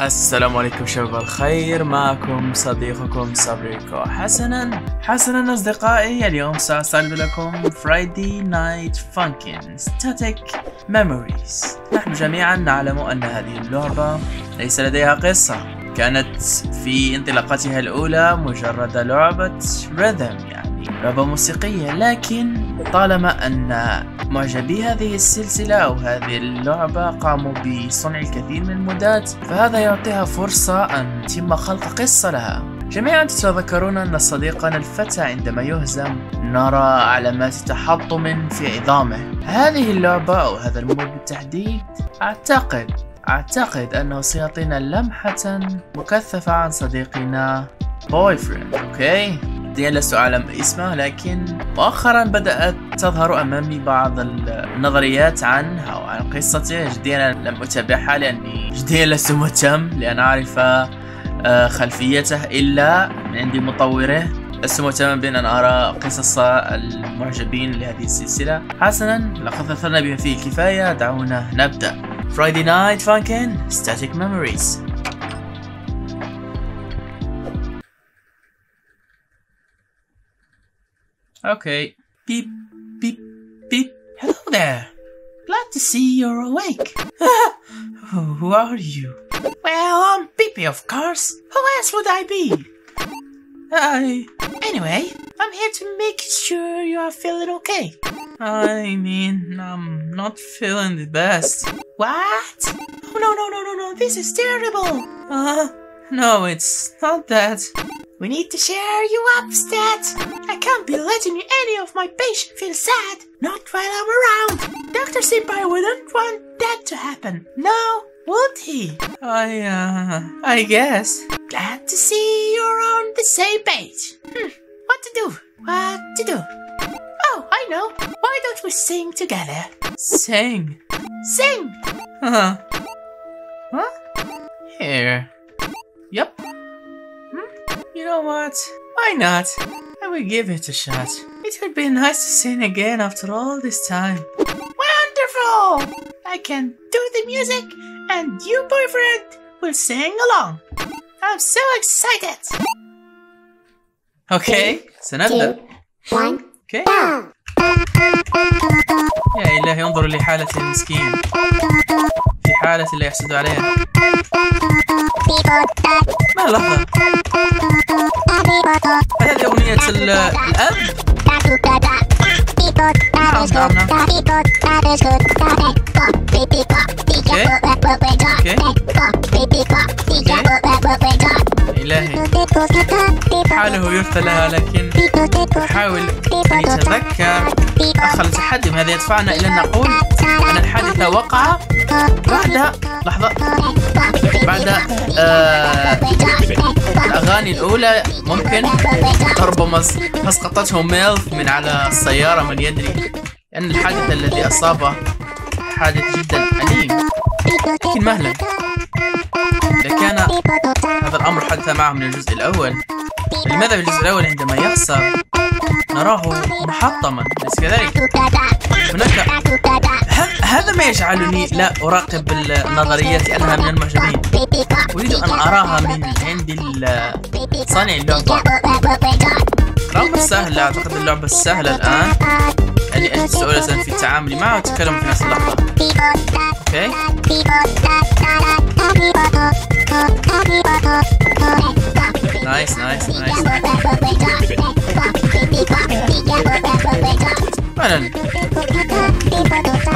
السلام عليكم شباب الخير. معكم صديقكم صبريكو حسنا. حسنا أصدقائي اليوم سأستعرض لكم Friday Night Funkin Static Memories نحن جميعا نعلم أن هذه اللعبة ليس لديها قصة. كانت في انطلاقتها الأولى مجرد لعبة rhythm يعني لعبة موسيقية لكن طالما أن معجبي هذه السلسلة أو هذه اللعبة قاموا بصنع الكثير من المودات فهذا يعطيها فرصة أن يتم خلق قصة لها. جميعا تتذكرون أن صديقنا الفتى عندما يهزم نرى علامات تحطم في عظامه. هذه اللعبة أو هذا ال mod بالتحديد أعتقد أعتقد أنه سيعطينا لمحة مكثفة عن صديقنا Boyfriend okay حاليا لست أعلم اسمه لكن مؤخرا بدأت تظهر أمامي بعض النظريات عنه أو عن قصته جديا لم أتابعها لأني جديا لست مهتم لأن أعرف آه، خلفيته إلا من عند مطوره. لست مهتما بأن أن أرى قصص المعجبين لهذه السلسلة. حسنا لقد أثرنا بما فيه الكفاية. دعونا نبدأ. Friday Night Funkin' Static Memories. Okay. Beep, beep, beep. Hello there. Glad to see you're awake. Who are you? Well, I'm Pippi, of course. Who else would I be? I. Anyway, I'm here to make sure you are feeling okay. I mean, I'm not feeling the best. What? Oh, no, no, no, no, no. This is terrible. Uh, no, it's not that. We need to cheer you up, Stat. I can't be letting any of my patients feel sad. Not while I'm around. Dr. Senpai wouldn't want that to happen. No, would he? I, uh, I guess. Glad to see you're on the same page. Hmm, what to do? What to do? Oh, I know. Why don't we sing together? Sing? Sing! Uh huh. What? Here. Yep. Hmm? You know what? Why not? I will give it a shot. It would be nice to sing again after all this time. Wonderful! I can do the music and you, boyfriend, will sing along. I'm so excited! Okay, سنبدأ. Okay. يا إلهي انظروا لحالة المسكين في حالة اللي يحسد عليها ما لحظة هذه أغنية الأب نعم نعم نعم إلهي حاله يرثى لها لكن يحاول أن يتذكر أخ التحدي هذا يدفعنا إلى أن نقول أن الحادثة وقع بعد لحظة. بعد آه الأغاني الأولى ممكن. ربما أسقطته ميلف من على السيارة من يدري. لأن الحادث الذي أصابه حادث جدا أليم. لكن مهلا. إذا كان هذا الأمر حدث معه من الجزء الأول. لماذا في الجزء الأول عندما يخسر نراه محطما؟ أليس كذلك؟ هناك هذا ما يجعلني لا أراقب النظريات لأنها من المعجبين أريد أن أراها من عند صانع اللعبة. الأمر سهل أعتقد اللعبة السهلة الآن. اللي أنت سؤالة في التعامل معها وتكلم في نفس اللحظة. okay؟ nice nice nice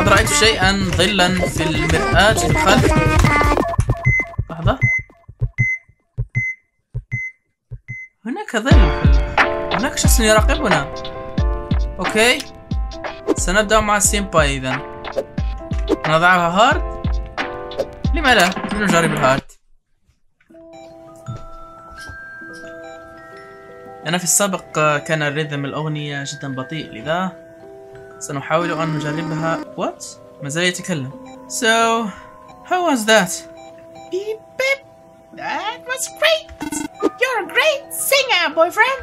رأيت شيئا ظلا في المرآة الخلف لحظة. هناك ظل هناك شخص يراقبنا. okay. سنبدأ مع ال Senpai اذا نضعها hard. لما لا نجرب ال hard أنا في السابق كان ال rhythm الأغنية جدا بطيء لذا سنحاول أن نجربها What? ما زال يتكلم So, how was that? Beep beep That was great! You're a great singer, boyfriend!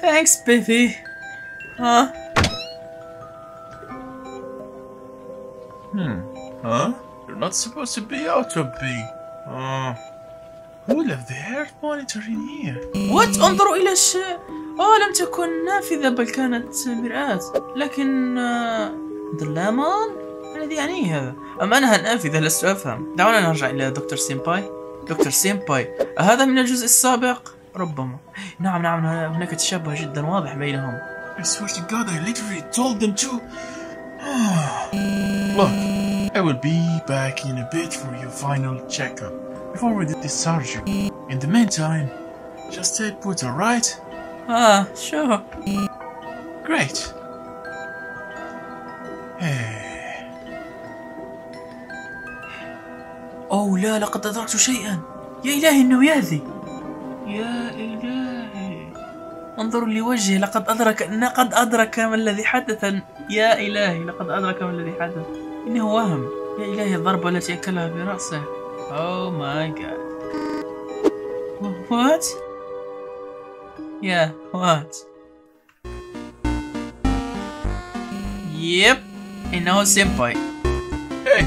Thanks, Biffy. Huh? Hmm. Huh? You're not supposed to be out of B. Uh, who left the heart monitor in here? what انظروا إلى الشيء آه لم تكن نافذة بل كانت مرآة. لكن آه، ظلاما ما الذي يعنيه هذا أم أنها نافذة؟ لست أفهم. دعونا نرجع إلى دكتور Senpai. دكتور Senpai هذا من الجزء السابق؟ ربما. نعم نعم هناك تشابه جدا واضح بينهم. I swear to God, I literally told them to. Look, I will be back in a bit for your final checkup. Before we did this surgery. In the meantime, just stay put, alright? آه شو Great. أوه لا لقد أدركت شيئا. يا إلهي إنه يهذي يا إلهي. انظروا لوجهه لقد أدرك لقد أدرك ما الذي حدث. يا إلهي لقد أدرك ما الذي حدث. إنه وهم. يا إلهي الضربة التي أكلها برأسه. Oh my god. What? Yeah, what? Yep, and now it's Senpai. Hey,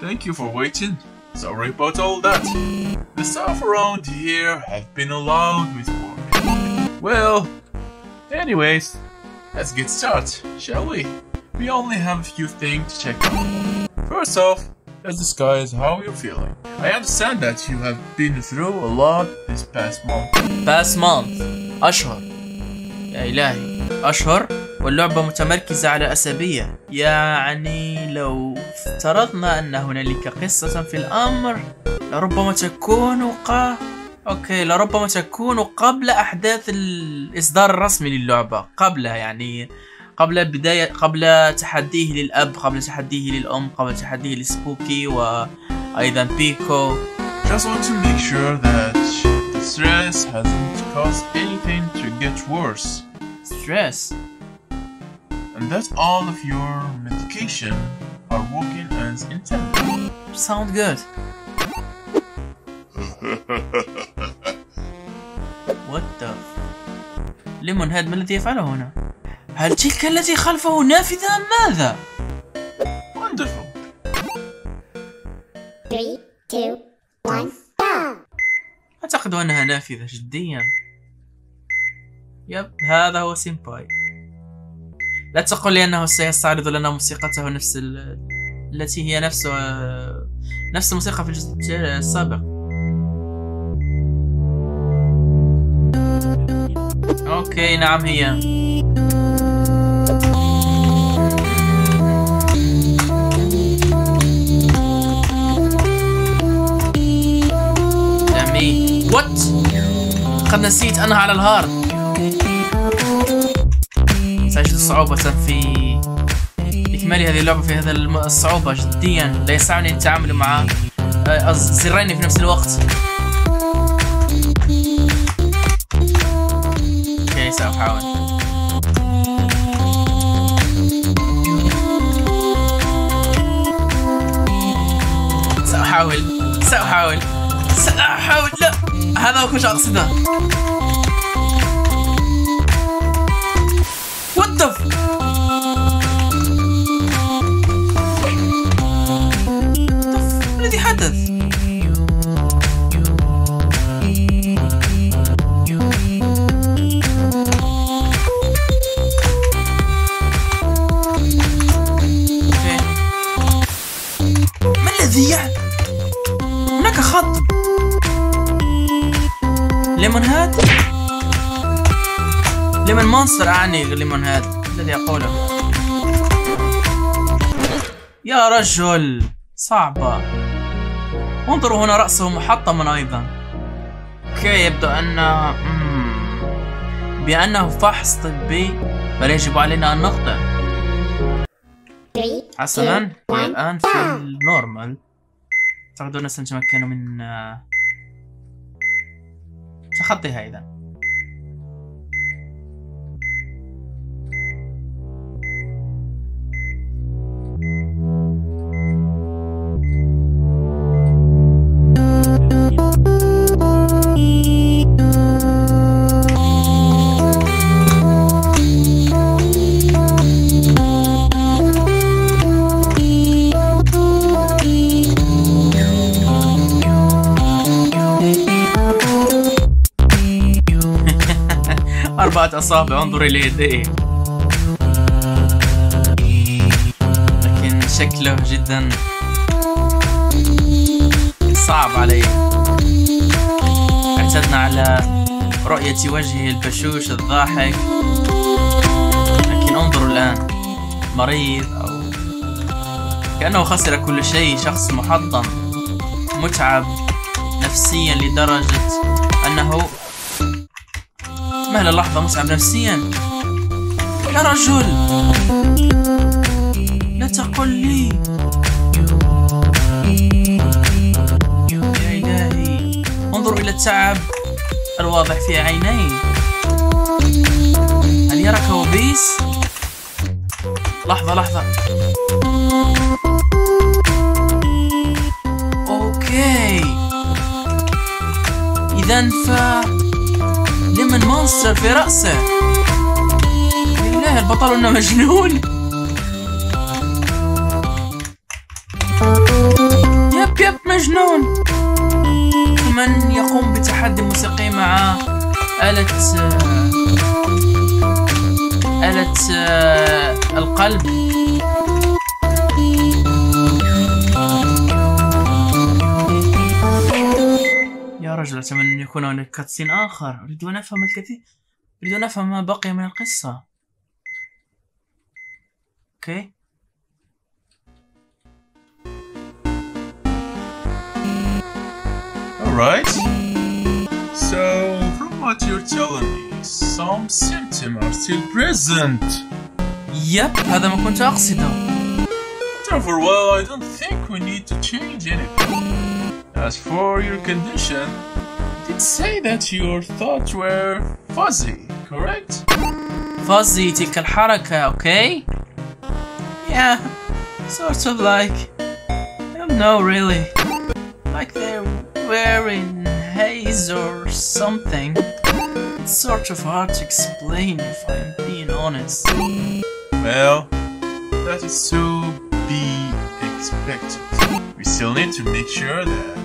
thank you for waiting. Sorry about all that. The staff around here have been allowed with work. Well, anyways, let's get started, shall we? We only have a few things to check out. First off, let's discuss how you're feeling. I understand that you have been through a lot this past month. past month. أشهر. يا إلهي. أشهر واللعبة متمركزة على أسابيع. يعني لو افترضنا أن هنالك قصة في الأمر لربما تكون ق... أوكي لربما تكون قبل أحداث الإصدار الرسمي للعبة. قبلها يعني قبل بداية قبل تحديه للأب قبل تحديه للأم قبل تحديه لسبوكي وأيضا بيكو Just want to make sure that the stress hasn't caused anything to get worse. stress and that all of your medication are working as intended. sound good What the ليمون هاد ما الذي يفعله هنا؟ هل تلك التي خلفه نافذة أم ماذا؟ Wonderful. أعتقد أنها نافذة جديا. يب هذا هو سيمباي لا تقل لي أنه سيستعرض لنا موسيقته نفس ال... التي هي نفس نفس الموسيقى في الجزء السابق. okay نعم هي. what قد نسيت أنها على ال hard سأجد صعوبة في إكمال هذه اللعبة في هذا الصعوبة جديا. لا يسعني التعامل مع آه، الزرين في نفس الوقت. أوكي سأحاول. سأحاول. سأحاول. سأحاول. لا. هذا ما كنت أقصده. What Lemon Monster أعني Lemon head. الذي أقوله. يا رجل صعبة. انظروا هنا رأسه محطما أيضا. okay يبدو أن. بأنه فحص طبي بل يجب علينا أن نخطئ. حسنا هي الآن في! ال normal. أعتقد سنتمكن من تخطيها إذا. انظر إلى يديه لكن شكله جدا صعب علي. اعتدنا على رؤية وجهه البشوش الضاحك. لكن انظروا الآن مريض أو كأنه خسر كل شيء شخص محطم متعب نفسيا لدرجة أنه مهلا لحظة متعب نفسيا. يا رجل لا تقل لي. يا إلهي انظر إلى التعب الواضح في عينيه هل يراك وبيس؟ لحظة لحظة. okay. إذا ف Lemon Monster في رأسه. يا إله البطل إنه مجنون. yep yep مجنون. من يقوم بتحدي موسيقي مع آلة آلة آه، القلب؟ رجل أتمنى أن يكون هناك cutscene آخر أريد أن أفهم الكثير أريد أن أفهم ما بقي من القصة okay Alright. So, from what you're telling me, some symptoms are still present. yep هذا ما كنت أقصده Therefore, well, I don't think we need to change anything. As for your condition, you did say that your thoughts were fuzzy, correct? فازي تلك الحركة أوكي Yeah sort of like I don't know really like they were in haze or something It's sort of hard to explain if I'm being honest Well, that is to be expected. We still need to make sure that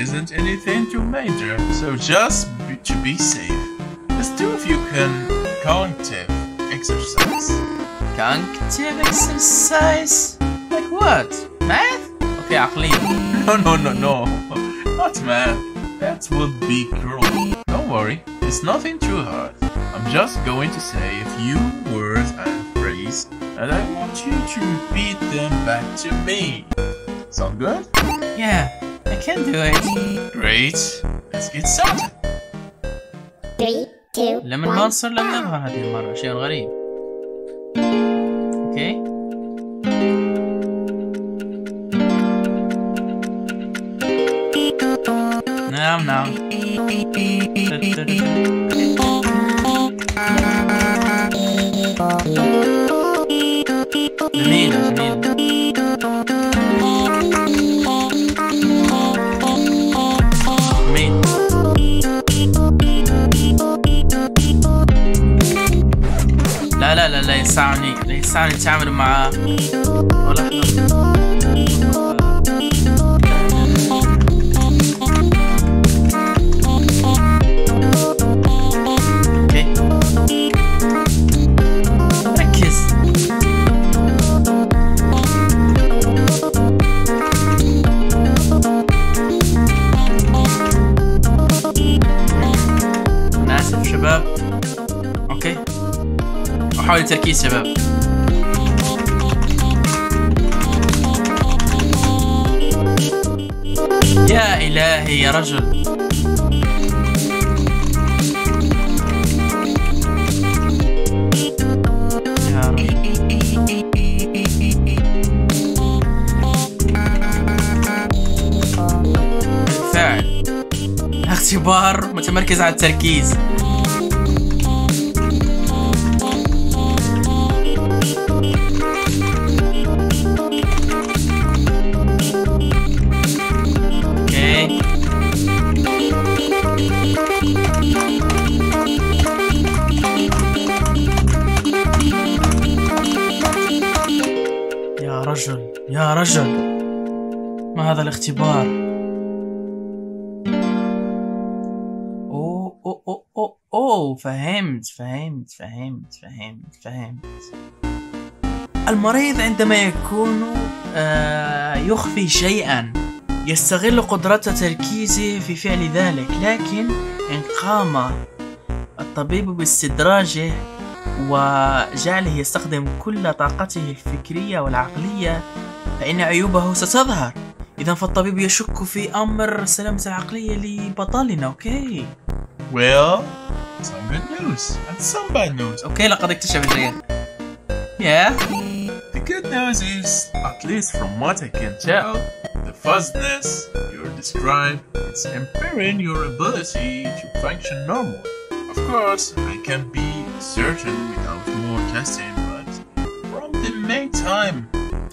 isn't anything too major, so just be, to be safe, let's do a few con cognitive exercise. Cognitive exercise? Like what? Math? Okay, I'll leave. No, no, no, no. Not math. That would be cruel. Don't worry, it's nothing too hard. I'm just going to say a few words and phrases, and I want you to repeat them back to me. Sound good? Yeah, can do it Great. Let's get started. Three, two, لمن one. مانستر لم يظهر هذه المرة شيء غريب أوكي نعم نعم جميلة جميلة لا لا لا لا يسعني احاول التركيز شباب. يا رجل. يا رجل. بالفعل. اختبار متمركز على التركيز. رجل ما هذا الاختبار أوه أوه, أوه. أوه فهمت فهمت فهمت فهمت فهمت المريض عندما يكون آه يخفي شيئا يستغل قدرة تركيزه في فعل ذلك لكن إن قام الطبيب باستدراجه وجعله يستخدم كل طاقته الفكرية والعقلية فإن عيوبه ستظهر إذا فالطبيب يشك في أمر السلامة العقلية لبطلنا أوكي Well, some good news and some bad news. أوكي لقد اكتشف شيئا Yeah The good news is, at least from what I can tell, the fuzziness you describe is impairing your ability to function normally. Of course, I can't be certain without more testing, but from the meantime,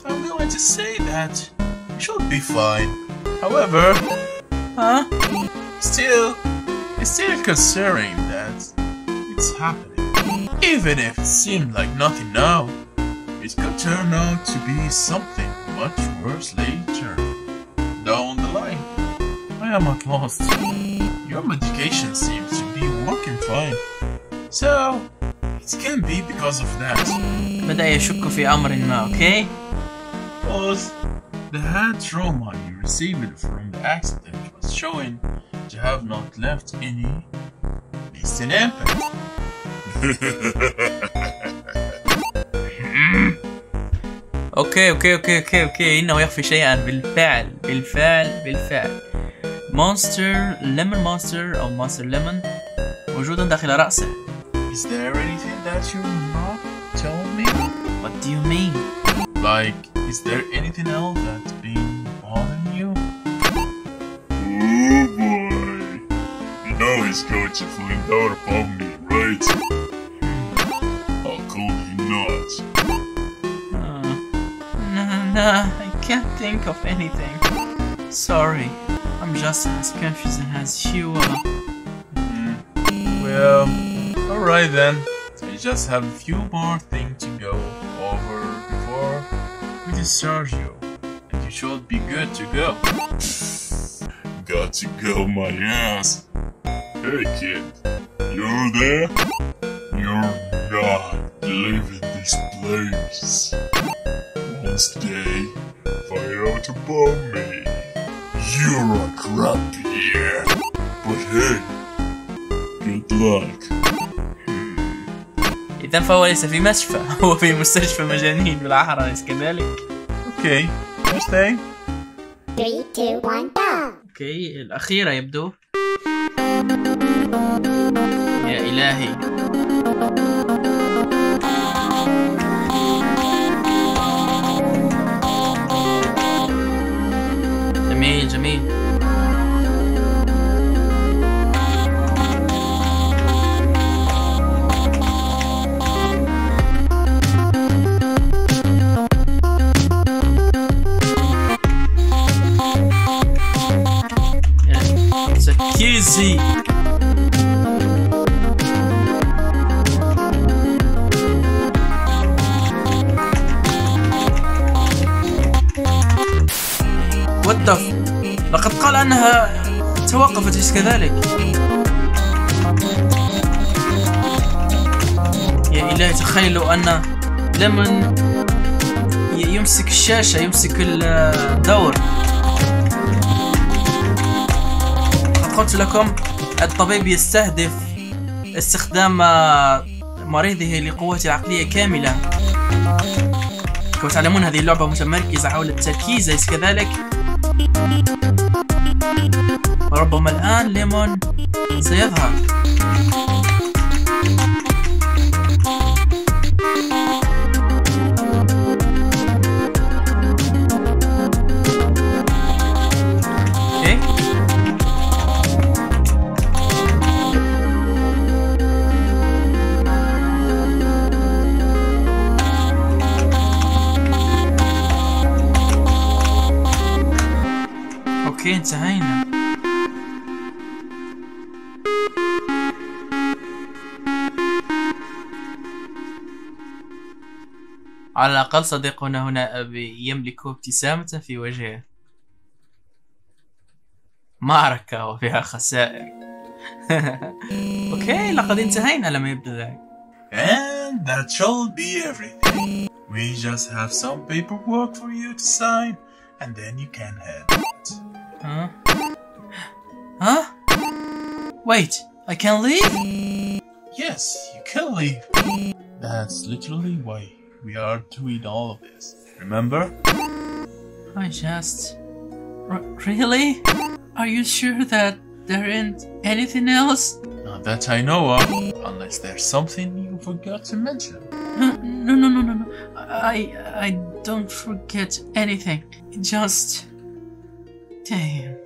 I'm going to say that you should be fine. However, Huh? still, it's still concerning that it's happening. Even if it seemed like nothing now, it could turn out to be something much worse later. Down the line. I am at lost. Your medication seems to be working fine. So, it can be because of that. بدأ يشك في أمر ما أوكي Plus, the head trauma you received from the accident was showing to have not left any lasting impact. أوكي أوكي أوكي أوكي أوكي إنه يخفي شيئا بالفعل بالفعل بالفعل مونستر ليمون مونستر أو مونستر ليمون موجود داخل رأسه Is there anything that you're not telling me? What do you mean? Like, is there anything else that's been bothering you? Oh boy. You know he's going to find out about me, right? How could he not? Uh, nah, nah, I can't think of anything. Sorry, I'm just as confused as you are. Well, alright then. I just have a few more things to go over before we discharge you. And you should be good to go. Got to go my ass. Hey kid, you're there? You're not leaving this place. Once day, find out about me, you're a crappy, إذا فهو ليس في مشفى هو في مستشفى مجانين بالأحرى أليس كذلك؟ Thing. Three, two, one, go! أوكي الأخيرة يبدو يا إلهي كذلك. يا إلهي تخيلوا أن لمن يمسك الشاشة يمسك الدور. قلت لكم الطبيب يستهدف استخدام آه، مريضه لقوته العقلية كاملة. كما تعلمون هذه اللعبة متمركزة حول التركيز كذلك؟ وربما الآن ليمون سيظهر. okay انتهينا. على الأقل صديقنا هنا يملك ابتسامة في وجهه معركة وفيها خسائر okay لقد انتهينا لما يبدو ذلك And that shall be everything. We just have some paperwork for you to sign, and then you can head out. Huh? Huh? Wait, I can leave? Yes, you can leave. That's literally why we are doing all of this. Remember? I just. R- really? Are you sure that there ain't anything else? Not that I know of, unless there's something you forgot to mention. No, no, no, no, no. I I don't forget anything. Just. Damn.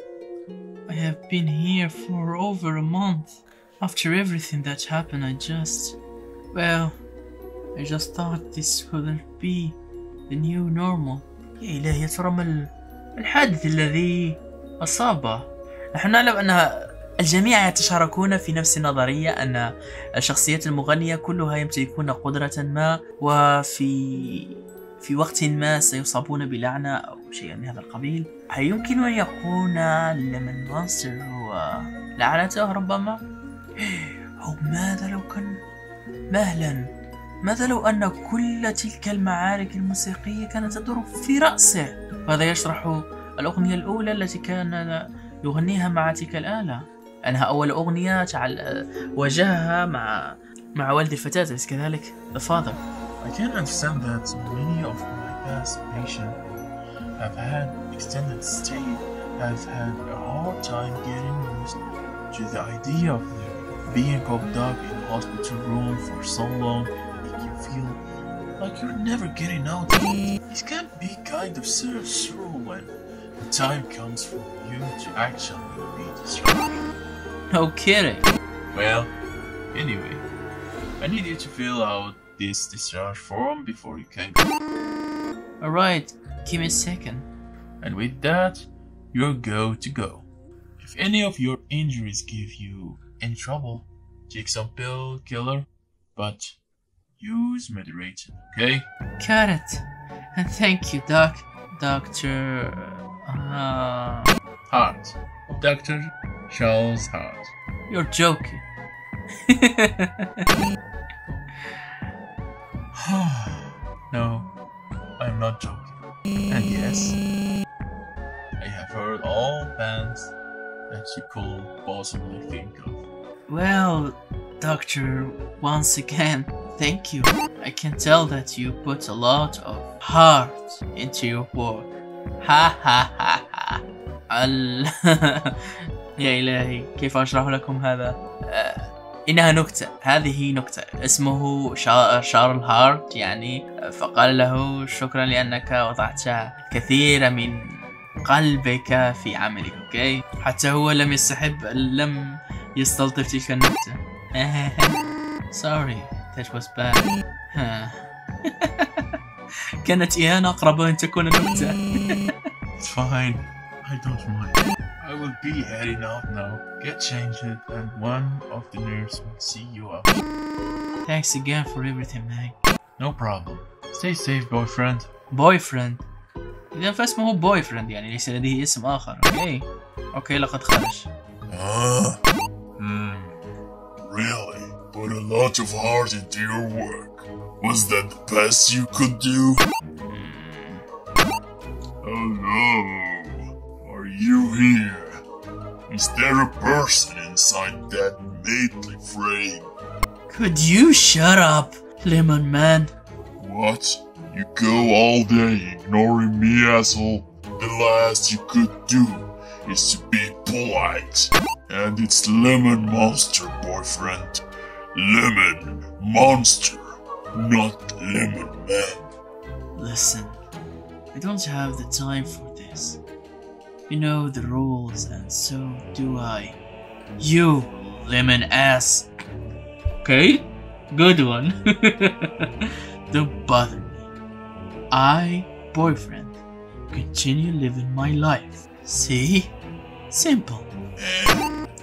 I have been here for over a month. After everything that happened, I just. Well, I just thought this couldn't be the new normal. يا إلهي ترى الحادث الذي أصابه؟ نحن نعلم أن الجميع يتشاركون في نفس النظرية أن الشخصيات المغنية كلها يمتلكون قدرة ما وفي في وقت ما سيصابون بلعنة أو شيء من هذا القبيل هل يمكن أن يكون لمن مونستر هو لعنته ربما؟ أو ماذا لو كان مهلا ماذا لو أن كل تلك المعارك الموسيقية كانت تدور في رأسه وهذا يشرح الأغنية الأولى التي كان يغنيها مع تلك الآلة أنها أول أغنية تعال... واجهها مع مع والد الفتاة أليس كذلك The Father I can understand that many of my past patients have had extended stay, have had a hard time getting used to the idea of being cooped up in hospital room for so long, feel like you're never getting out. It can be kind of stressful when the time comes for you to actually be discharged. No kidding Well, anyway, I need you to fill out this discharge form before you can go. Alright, give me a second And with that, you're go to go. If any of your injuries give you any trouble, take some pill killer, but use moderation, okay? Got it And thank you doc Doctor uh, Hart. Dr. Charles Hart. You're joking no, I'm not joking. And yes, I have heard all bands that you could possibly think of. Well, Doctor, once again, thank you. I can tell that you put a lot of heart into your work. Ha ha ha ha. يا إلهي كيف أشرح لكم هذا؟ آه، إنها نكتة هذه نكتة اسمه شا... شارل هارت يعني فقال له شكرا لأنك وضعت كثير من قلبك في عملك okay حتى هو لم يستحب لم يستلطف تلك النكتة sorry that was bad. كانت إهانة أقرب أن تكون نكتة It's fine. I don't mind. I will be heading out now. Get changed and one of the nurses will see you out. thanks again for everything man No problem. Stay safe, boyfriend. boyfriend إذا فاسمه boyfriend يعني ليس لديه اسم آخر أوكي أوكي لقد خرج lot of heart into your work. Was that the best you could do? Hmm. Hello. Are you here? Is there a person inside that mately frame? Could you shut up Lemon Man What? You go all day ignoring me, asshole? The last you could do is to be polite. And it's Lemon Monster, boyfriend. Lemon Monster, not Lemon Man. Listen, I don't have the time for this. You know the rules, and so do I. You, lemon ass. Okay, good one. don't bother me. I, boyfriend, continue living my life. See? Simple.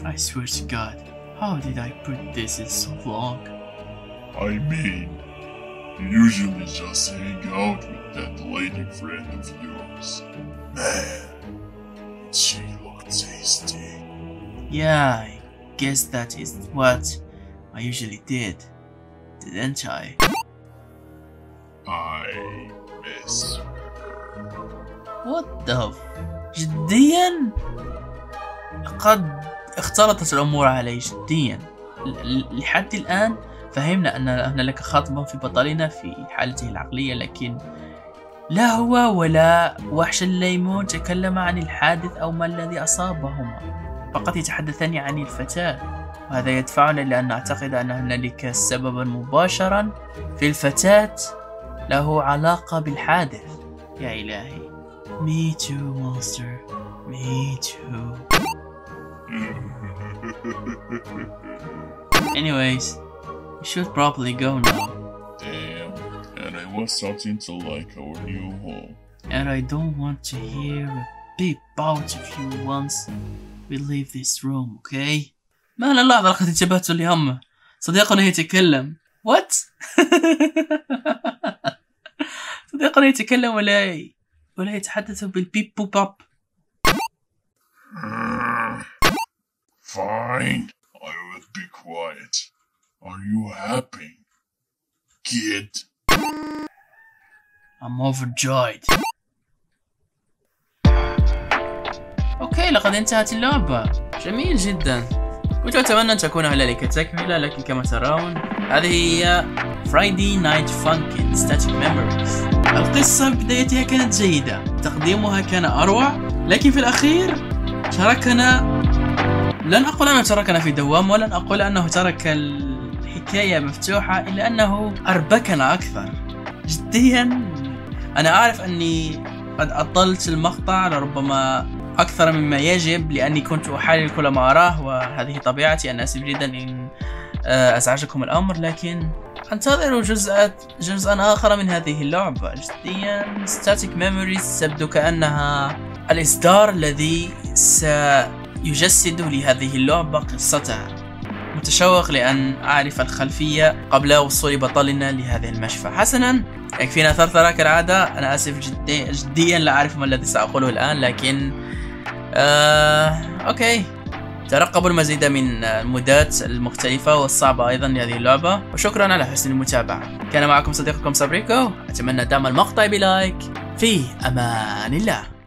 I swear to God, how did I put this in so long? I mean, you usually just hang out with that lady friend of yours. Man, she looked tasty. Yeah, I guess that is what I usually did, didn't I? I miss What the f... جديا؟ لقد اختلطت الأمور علي جديا لحد الآن فهمنا أن هنالك خطبا في بطلنا في حالته العقلية لكن لا هو ولا وحش الليمون تكلم عن الحادث أو ما الذي أصابهما فقط يتحدثان عن الفتاة وهذا يدفعنا إلى أن نعتقد أن هنالك سببا مباشرا في الفتاة له علاقة بالحادث يا إلهي Me too, monster. Me too. Anyways, we should probably go now. Damn, and I was starting to like our new home. And I don't want to hear a beep out of you once we leave this room, okay? ما أنا اللحظة لقد انتبهت لهمه صديقنا يتكلم What? صديقنا يتكلم ولا ولا يتحدث بالبيب بوب اب Fine, I will be quiet. Are you happy, kid? I'm overjoyed. أوكي لقد انتهت اللعبة. جميل جدا. كنت اتمنى أن تكون هنالك تكملة. لكن كما ترون هذه هي Friday Night Funkin' Static Memories. القصة بدايتها كانت جيدة. تقديمها كان أروع. لكن في الأخير تركنا لن أقول أنه تركنا في دوام ولن أقول أنه ترك الحكاية مفتوحة إلا أنه أربكنا أكثر. جديا أنا أعرف أني قد أطلت المقطع لربما أكثر مما يجب لأني كنت أحلل كل ما أراه وهذه طبيعتي أنا آسف جدا إن آه، أزعجكم الأمر لكن انتظروا جزء جزءا آخر من هذه اللعبة. جديا Static Memories تبدو كأنها الإصدار الذي سيجسد لهذه اللعبة قصتها. متشوق لأن أعرف الخلفية قبل وصول بطلنا لهذه المشفى. حسنا يكفينا ثرثرة كالعادة. أنا آسف جدي جديا لا أعرف ما الذي سأقوله الآن لكن آه... okay. ترقبوا المزيد من ال mods المختلفة والصعبة أيضا لهذه اللعبة. وشكرا على حسن المتابعة. كان معكم صديقكم سابريكو. أتمنى دعم المقطع ب like. في أمان الله.